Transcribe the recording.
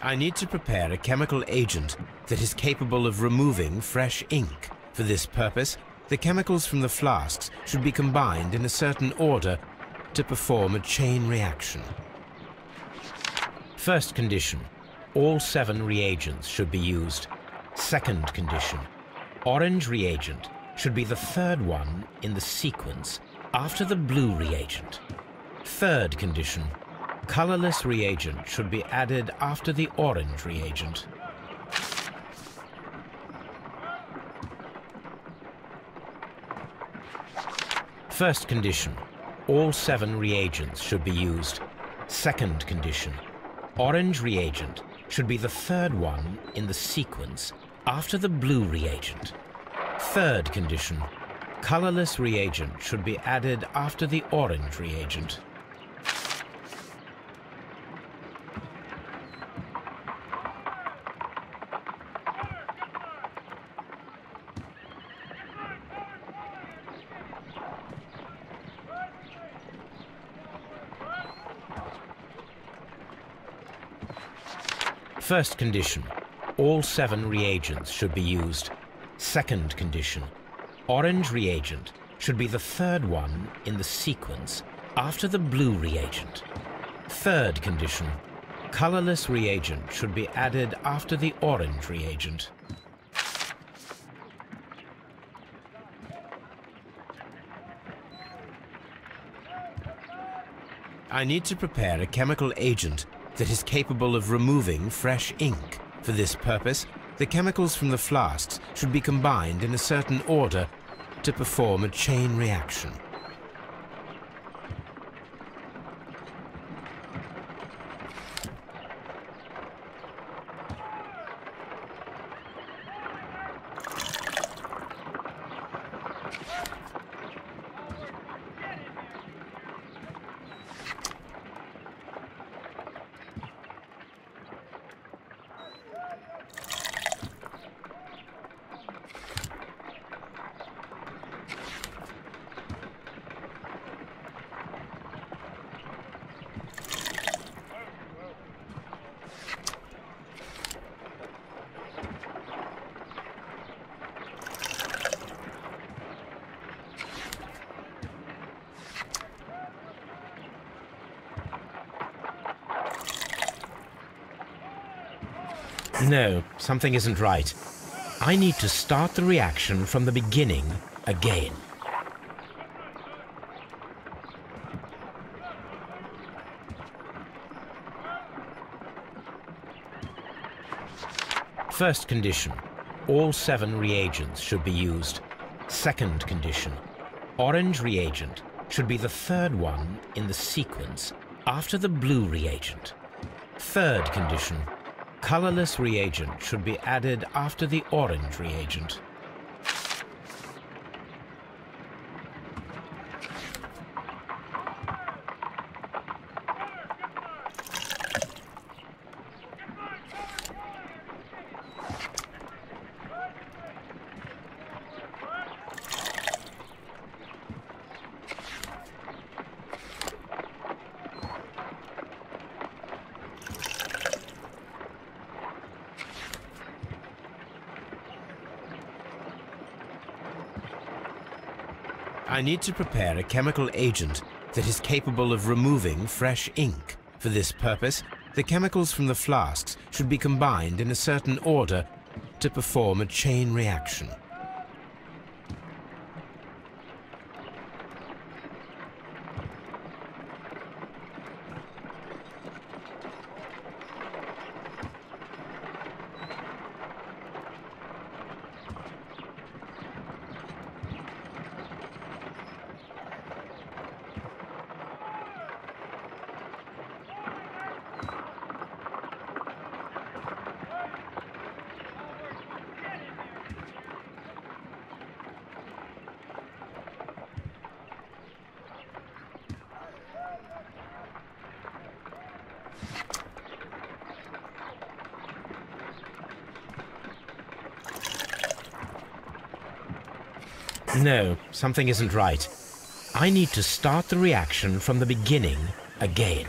I need to prepare a chemical agent that is capable of removing fresh ink. For this purpose, the chemicals from the flasks should be combined in a certain order to perform a chain reaction. First condition, all seven reagents should be used. Second condition, orange reagent should be the third one in the sequence after the blue reagent. Third condition, colorless reagent should be added after the orange reagent. First condition, all seven reagents should be used. Second condition, orange reagent should be the third one in the sequence after the blue reagent. Third condition, colorless reagent should be added after the orange reagent. First condition, all seven reagents should be used. Second condition, orange reagent should be the third one in the sequence after the blue reagent. Third condition, colorless reagent should be added after the orange reagent. I need to prepare a chemical agent that is capable of removing fresh ink. For this purpose, the chemicals from the flasks should be combined in a certain order to perform a chain reaction. No, something isn't right. I need to start the reaction from the beginning again. First condition, all seven reagents should be used. Second condition, orange reagent should be the third one in the sequence after the blue reagent. Third condition, colorless reagent should be added after the orange reagent. I need to prepare a chemical agent that is capable of removing fresh ink. For this purpose, the chemicals from the flasks should be combined in a certain order to perform a chain reaction. No, something isn't right. I need to start the reaction from the beginning again.